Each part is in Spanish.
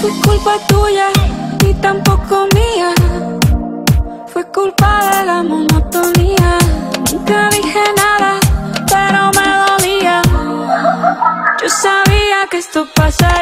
fue culpa tuya, ni tampoco mía. Fue culpa de la monotonía. Nunca dije nada, pero me dolía. Yo sabía que esto pasaría.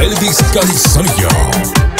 Elvis Calizonia.